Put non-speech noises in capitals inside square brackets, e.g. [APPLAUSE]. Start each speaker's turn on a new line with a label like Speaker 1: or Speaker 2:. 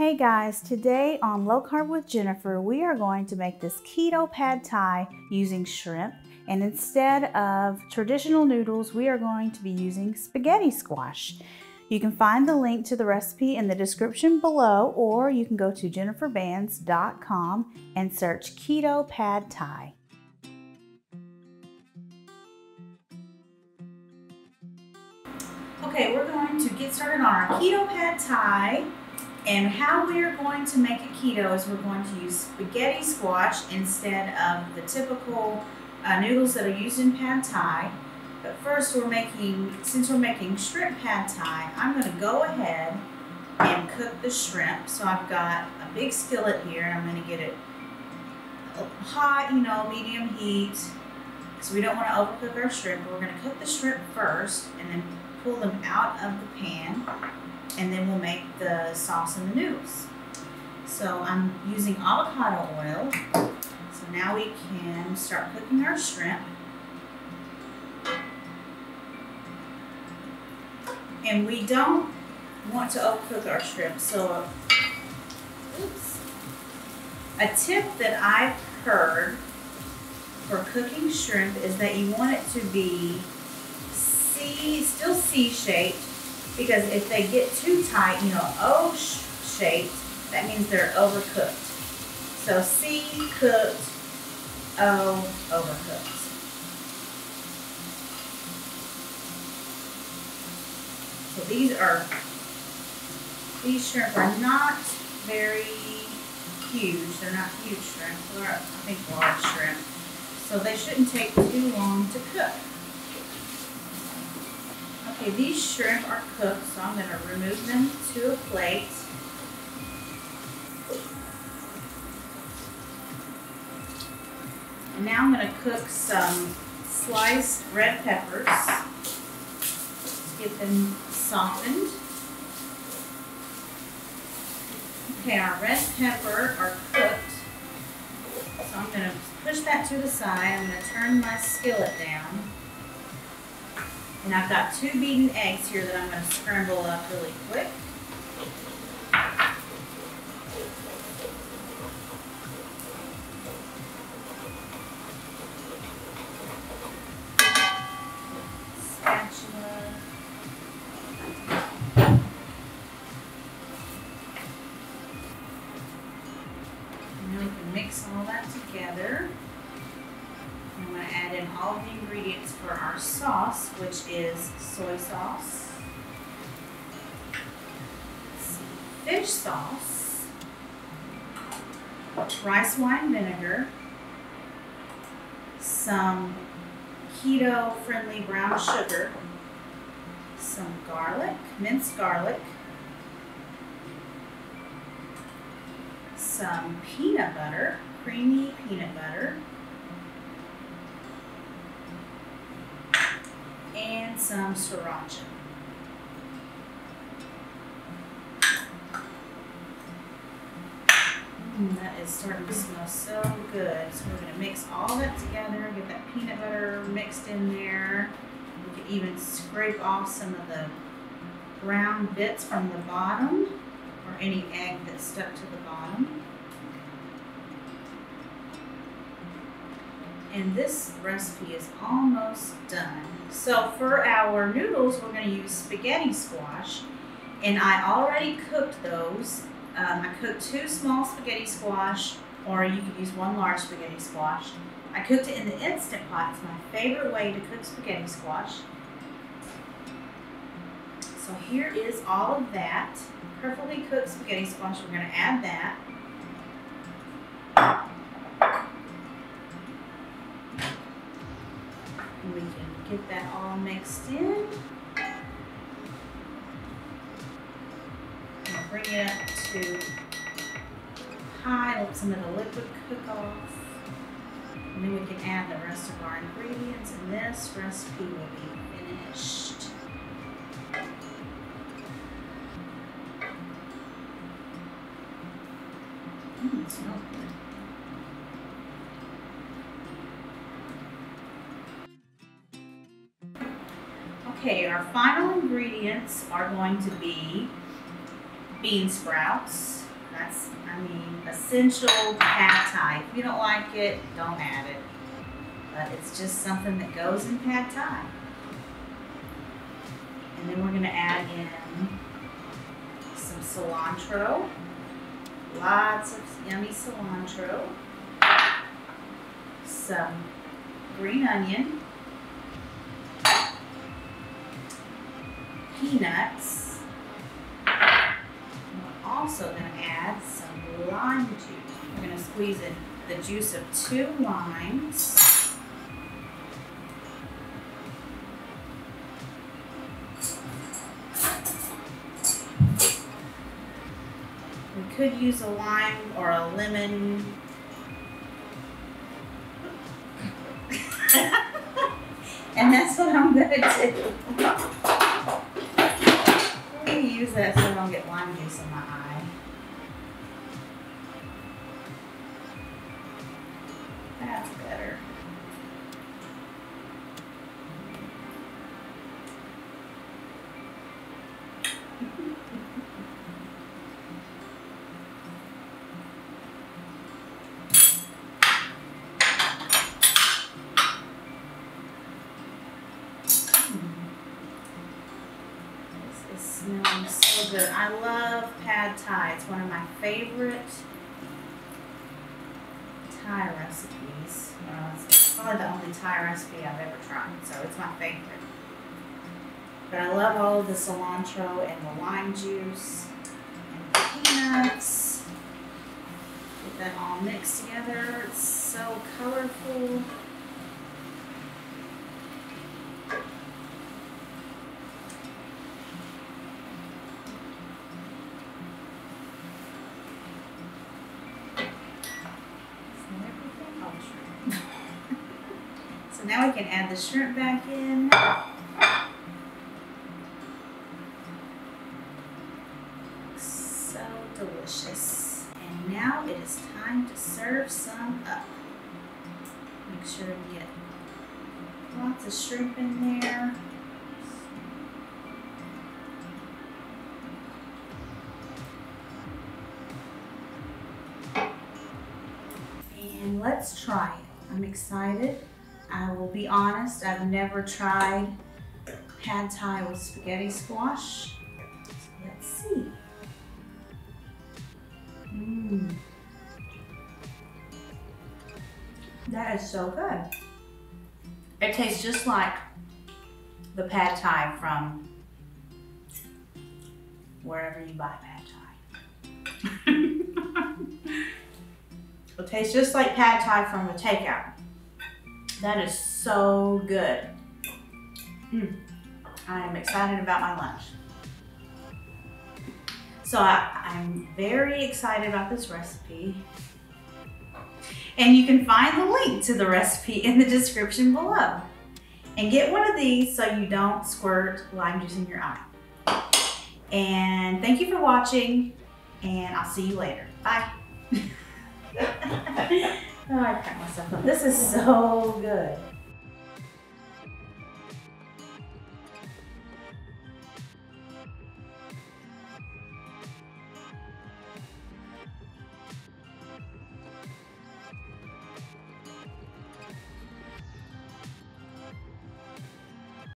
Speaker 1: Hey guys, today on Low Carb with Jennifer, we are going to make this keto pad thai using shrimp. And instead of traditional noodles, we are going to be using spaghetti squash. You can find the link to the recipe in the description below, or you can go to jenniferbanz.com and search keto pad thai. Okay, we're going to get started on our keto pad thai. And how we are going to make a keto is we're going to use spaghetti squash instead of the typical uh, noodles that are used in pad thai. But first we're making, since we're making shrimp pad thai, I'm going to go ahead and cook the shrimp. So I've got a big skillet here and I'm going to get it hot, you know, medium heat. Because we don't want to overcook our shrimp. We're going to cook the shrimp first and then pull them out of the pan and then we'll make the sauce and the noodles. So I'm using avocado oil. So now we can start cooking our shrimp. And we don't want to overcook our shrimp. So oops, a tip that I've heard for cooking shrimp is that you want it to be C, still C-shaped because if they get too tight, you know, O shaped, that means they're overcooked. So C cooked, O overcooked. So these are, these shrimp are not very huge. They're not huge shrimp. They're, I think, large shrimp. So they shouldn't take too long to cook. Okay, these shrimp are cooked, so I'm going to remove them to a plate. And now I'm going to cook some sliced red peppers. Get them softened. Okay, our red pepper are cooked. So I'm going to push that to the side. I'm going to turn my skillet down. And I've got two beaten eggs here that I'm going to scramble up really quick. Mix all that together. I'm going to add in all of the ingredients for our sauce, which is soy sauce, fish sauce, rice wine vinegar, some keto friendly brown sugar, some garlic, minced garlic, some peanut butter, creamy peanut butter, and some sriracha. Mm, that is starting to smell so good. So we're going to mix all that together, get that peanut butter mixed in there. We can even scrape off some of the brown bits from the bottom or any egg that's stuck to the bottom. And this recipe is almost done. So for our noodles, we're going to use spaghetti squash, and I already cooked those. Um, I cooked two small spaghetti squash, or you could use one large spaghetti squash. I cooked it in the Instant Pot. It's my favorite way to cook spaghetti squash. So here is all of that. Perfectly cooked spaghetti squash. We're going to add that. Mixed in. Bring it up to high, let some of the liquid cook off. And then we can add the rest of our ingredients and this recipe will be finished. Mmm, smells good. Okay, our final ingredients are going to be bean sprouts, That's, I mean, essential pad thai. If you don't like it, don't add it. But it's just something that goes in pad thai. And then we're gonna add in some cilantro. Lots of yummy cilantro. Some green onion. Peanuts. We're also gonna add some lime juice. We're gonna squeeze in the juice of two limes. We could use a lime or a lemon. [LAUGHS] and that's what I'm gonna do. Use that so I don't get lime juice in my eye. That's better. [LAUGHS] is smelling so good. I love pad thai. It's one of my favorite Thai recipes. Well, it's probably the only Thai recipe I've ever tried, so it's my favorite. But I love all of the cilantro and the lime juice and the peanuts. Get that all mixed together. It's so colorful. Oh, shrimp. so now can add the shrimp back in. So delicious. And now it is time to serve some up. Make sure we get lots of shrimp in there. And let's try it. I'm excited. I will be honest, I've never tried pad thai with spaghetti squash. Let's see. Mmm. That is so good. It tastes just like the pad thai from wherever you buy pad thai. [LAUGHS] it tastes just like pad thai from a takeout. That is so good. Mm. I am excited about my lunch. So I, I'm very excited about this recipe. And you can find the link to the recipe in the description below. And get one of these so you don't squirt lime juice in your eye. And thank you for watching, and I'll see you later. Bye. [LAUGHS] oh, I cracked myself up. This is so good.